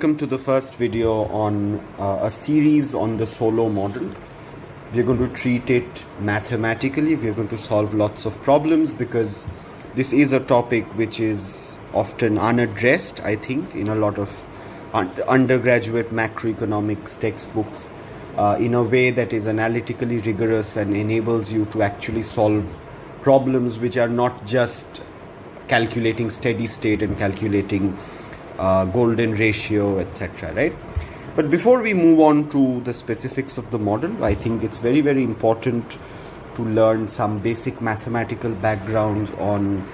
Welcome to the first video on uh, a series on the Solow model. We're going to treat it mathematically. We're going to solve lots of problems because this is a topic which is often unaddressed, I think, in a lot of un- undergraduate macroeconomics textbooks uh, in a way that is analytically rigorous and enables you to actually solve problems which are not just calculating steady state and calculating uh, golden ratio, etc. Right? But before we move on to the specifics of the model, I think it's very, very important to learn some basic mathematical backgrounds on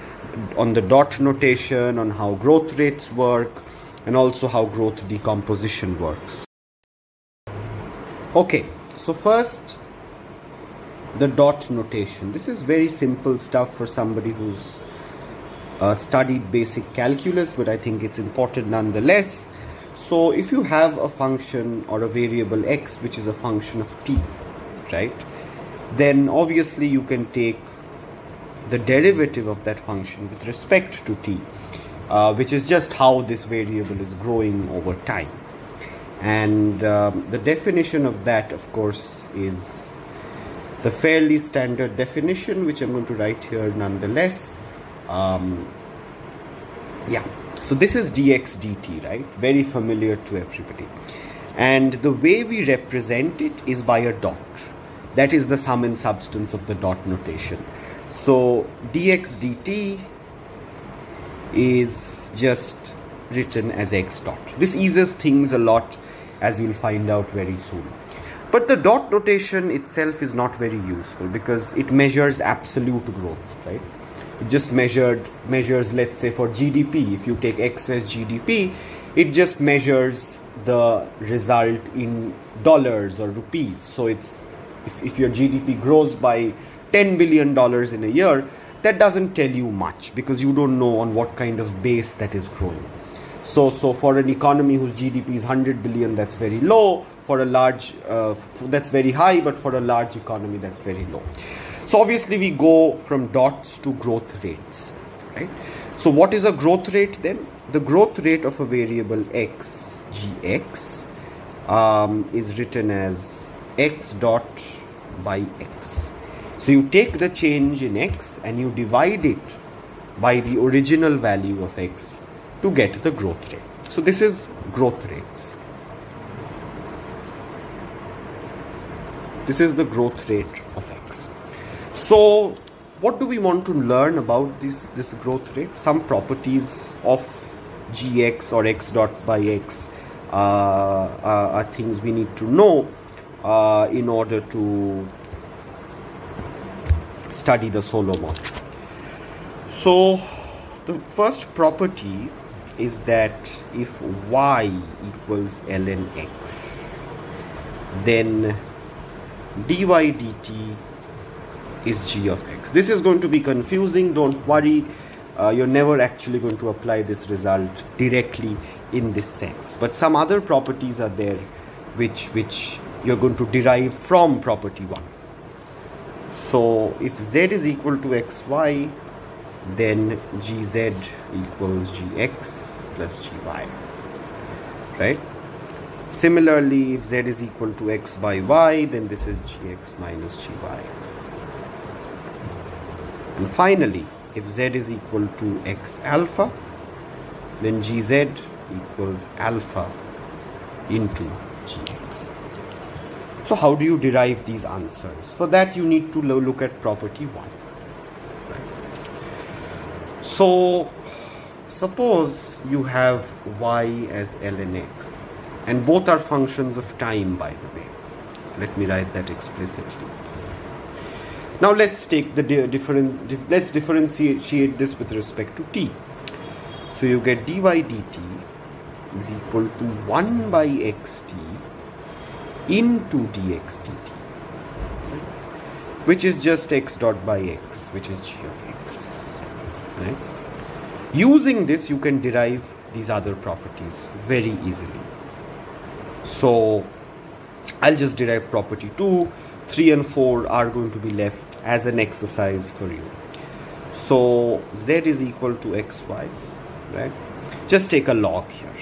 on the dot notation, on how growth rates work, and also how growth decomposition works. Okay, so first the dot notation. This is very simple stuff for somebody who's uh, studied basic calculus, but I think it's important nonetheless. So if you have a function or a variable x which is a function of t, right, then obviously you can take the derivative of that function with respect to t, uh, which is just how this variable is growing over time. And um, the definition of that, of course, is the fairly standard definition, which I'm going to write here nonetheless um, yeah. So this is dx dt right? Very familiar to everybody. And the way we represent it is by a dot. That is the sum and substance of the dot notation. So dx dt is just written as x dot. This eases things a lot as you'll find out very soon. But the dot notation itself is not very useful because it measures absolute growth right just measured measures let's say for gdp if you take x as gdp it just measures the result in dollars or rupees. So it's if, if your gdp grows by 10 billion dollars in a year that doesn't tell you much because you don't know on what kind of base that is growing. So so for an economy whose gdp is 100 billion that's very low. For a large uh, that's very high but for a large economy that's very low so obviously we go from dots to growth rates, right? So what is a growth rate then? The growth rate of a variable x, gx, um, is written as x dot by x. So you take the change in x and you divide it by the original value of x to get the growth rate. So this is growth rates. This is the growth rate of x. So, what do we want to learn about this, this growth rate? Some properties of gx or x dot by x uh, are, are things we need to know uh, in order to study the Solow model. So, the first property is that if y equals ln x, then dy dt is g of x. This is going to be confusing, don't worry. Uh, you're never actually going to apply this result directly in this sense. But some other properties are there which, which you're going to derive from property 1. So if z is equal to xy, then gz equals gx plus gy. Right? Similarly, if z is equal to x by y, then this is gx minus gy. And finally, if z is equal to x alpha, then gz equals alpha into gx. So how do you derive these answers? For that you need to look at property 1. So suppose you have y as ln x and both are functions of time by the way. Let me write that explicitly. Now let's take the difference. Dif let's differentiate this with respect to t. So you get dy dt is equal to 1 by xt into dx dt, which is just x dot by x, which is g of x. Right? Using this, you can derive these other properties very easily. So I'll just derive property 2 3 and 4 are going to be left as an exercise for you. So z is equal to xy right? Just take a log here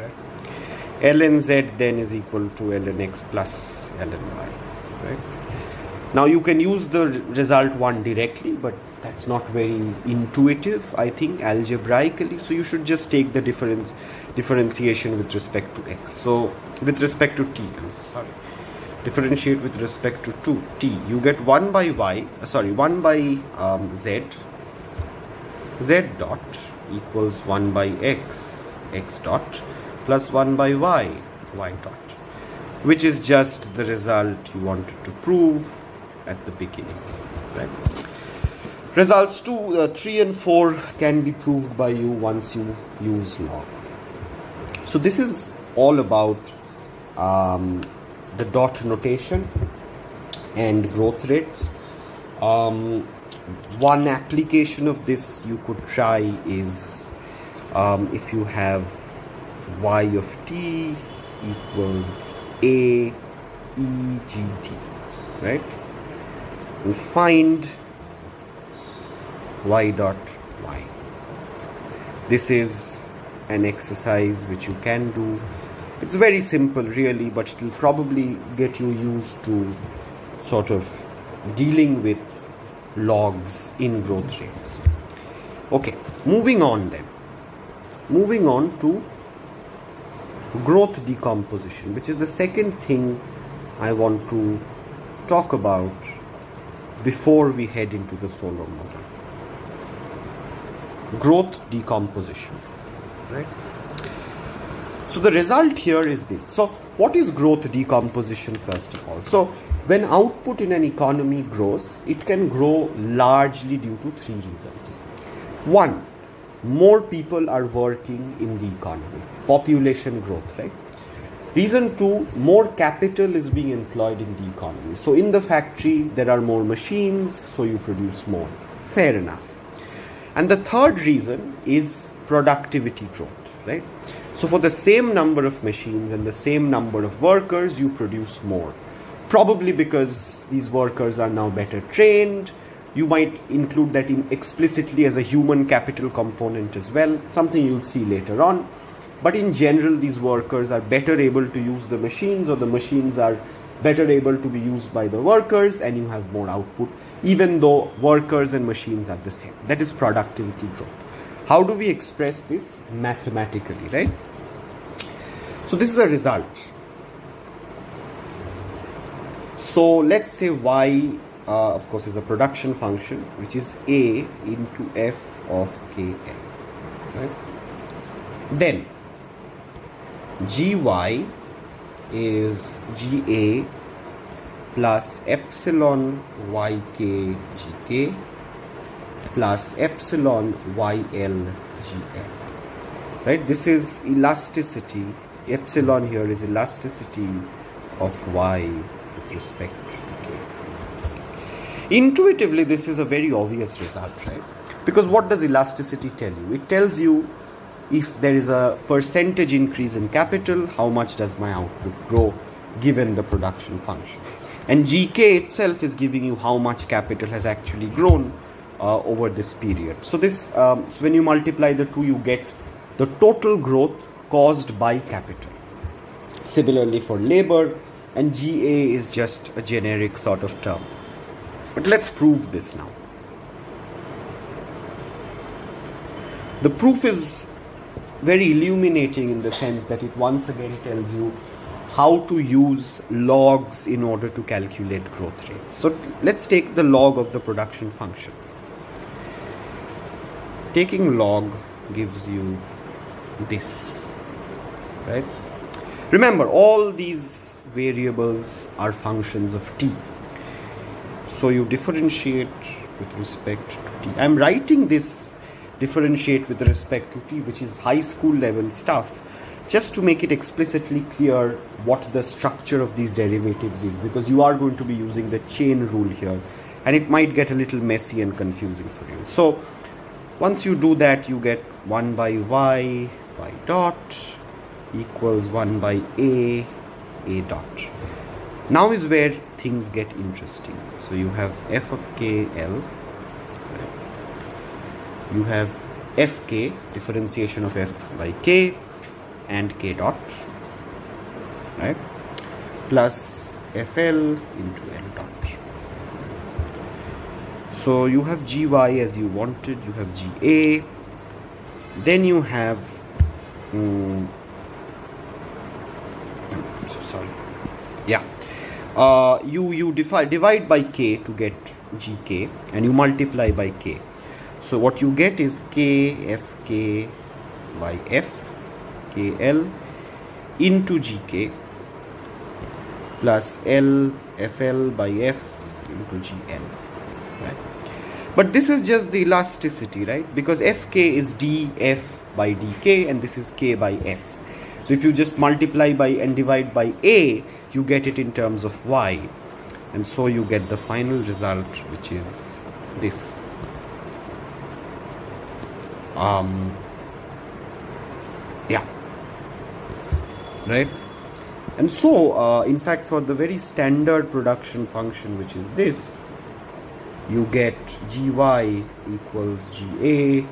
right? Ln z then is equal to ln x plus ln y right? Now you can use the result one directly but that's not very intuitive i think algebraically. So you should just take the difference differentiation with respect to x. So with respect to t sorry differentiate with respect to 2 t. You get 1 by y uh, sorry 1 by um, z. Z dot equals 1 by x. X dot plus 1 by y. Y dot. Which is just the result you wanted to prove at the beginning right? Results 2 uh, 3 and 4 can be proved by you once you use log. So this is all about um, the dot notation and growth rates. Um, one application of this you could try is um, if you have y of t equals a e g t right? And find y dot y. This is an exercise which you can do it's very simple really but it will probably get you used to sort of dealing with logs in growth rates. Okay moving on then. Moving on to growth decomposition which is the second thing i want to talk about before we head into the Solow model. Growth decomposition right so the result here is this. So what is growth decomposition first of all? So when output in an economy grows, it can grow largely due to three reasons. One, more people are working in the economy, population growth, right? Reason two, more capital is being employed in the economy. So in the factory, there are more machines, so you produce more. Fair enough. And the third reason is productivity growth, right? So for the same number of machines and the same number of workers, you produce more. Probably because these workers are now better trained. You might include that in explicitly as a human capital component as well, something you'll see later on. But in general, these workers are better able to use the machines, or the machines are better able to be used by the workers, and you have more output, even though workers and machines are the same. That is productivity growth. How do we express this mathematically, right? So this is a result. So let's say y, uh, of course, is a production function, which is a into f of kl. Right? Then gy is ga plus epsilon yk gk plus epsilon yl right? This is elasticity. Epsilon here is elasticity of y with respect to k. Intuitively this is a very obvious result right? Because what does elasticity tell you? It tells you if there is a percentage increase in capital how much does my output grow given the production function. And gk itself is giving you how much capital has actually grown uh, over this period. So this, um, so when you multiply the two, you get the total growth caused by capital. Similarly for labor, and GA is just a generic sort of term. But let's prove this now. The proof is very illuminating in the sense that it once again tells you how to use logs in order to calculate growth rates. So let's take the log of the production function taking log gives you this right? Remember all these variables are functions of t. So you differentiate with respect to t. I'm writing this differentiate with respect to t which is high school level stuff just to make it explicitly clear what the structure of these derivatives is because you are going to be using the chain rule here and it might get a little messy and confusing for you. So once you do that you get 1 by y y dot equals 1 by a a dot. Now is where things get interesting. So you have f of k l. You have fk differentiation of f by k and k dot right? Plus fl into l dot so you have gy as you wanted you have ga then you have um, so sorry. Yeah. Uh, you you divide divide by k to get gk and you multiply by k. So what you get is k f k by f k l into gk plus l fl by f into gl right but this is just the elasticity right? Because fk is df by dk and this is k by f. So if you just multiply by and divide by a you get it in terms of y. And so you get the final result which is this. Um yeah. Right? And so uh, in fact for the very standard production function which is this you get gy equals ga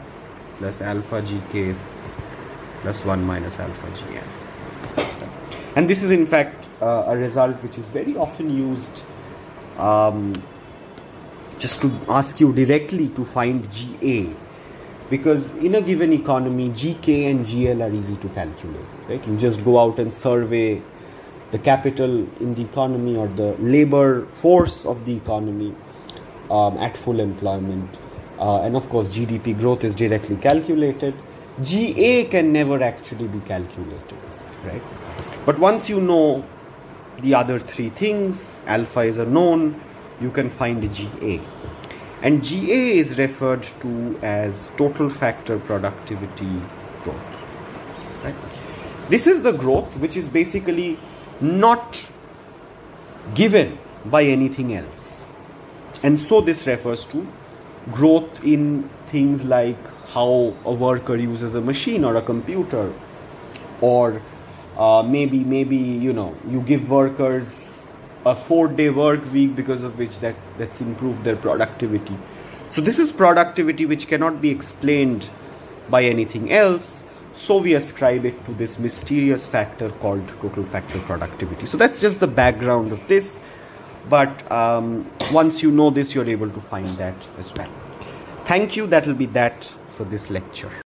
plus alpha gk plus 1 minus alpha gn and this is in fact uh, a result which is very often used um, just to ask you directly to find ga because in a given economy gk and gl are easy to calculate right? You just go out and survey the capital in the economy or the labor force of the economy um, at full employment. Uh, and of course gdp growth is directly calculated. Ga can never actually be calculated right? But once you know the other three things alpha is a known you can find ga and ga is referred to as total factor productivity growth right? This is the growth which is basically not given by anything else and so this refers to growth in things like how a worker uses a machine or a computer. Or uh, maybe maybe you know you give workers a four day work week because of which that that's improved their productivity. So this is productivity which cannot be explained by anything else. So we ascribe it to this mysterious factor called total factor productivity. So that's just the background of this but um, once you know this you're able to find that as well. Thank you. That will be that for this lecture